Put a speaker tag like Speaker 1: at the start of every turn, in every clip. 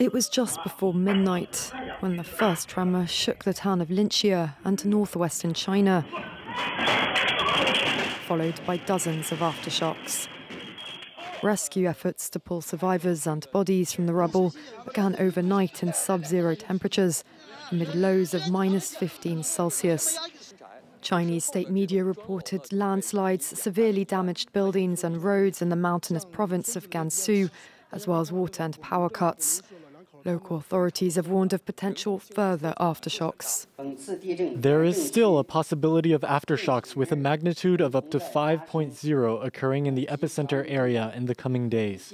Speaker 1: It was just before midnight when the first tremor shook the town of Linxia and northwestern China, followed by dozens of aftershocks. Rescue efforts to pull survivors and bodies from the rubble began overnight in sub zero temperatures amid lows of minus 15 Celsius. Chinese state media reported landslides severely damaged buildings and roads in the mountainous province of Gansu, as well as water and power cuts. Local authorities have warned of potential further aftershocks.
Speaker 2: There is still a possibility of aftershocks with a magnitude of up to 5.0 occurring in the epicenter area in the coming days.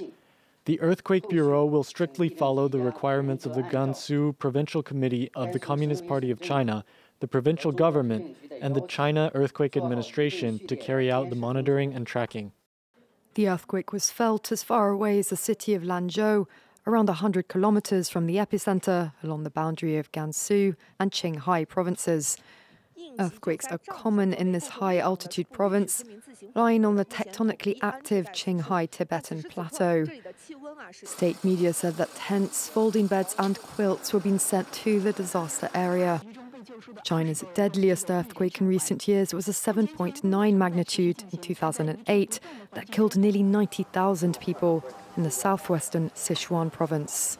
Speaker 2: The Earthquake Bureau will strictly follow the requirements of the Gansu Provincial Committee of the Communist Party of China, the provincial government, and the China Earthquake Administration to carry out the monitoring and tracking.
Speaker 1: The earthquake was felt as far away as the city of Lanzhou, around 100 kilometers from the epicenter along the boundary of Gansu and Qinghai provinces. Earthquakes are common in this high altitude province, lying on the tectonically active Qinghai Tibetan plateau. State media said that tents, folding beds, and quilts were being sent to the disaster area. China's deadliest earthquake in recent years was a 7.9 magnitude in 2008 that killed nearly 90,000 people in the southwestern Sichuan province.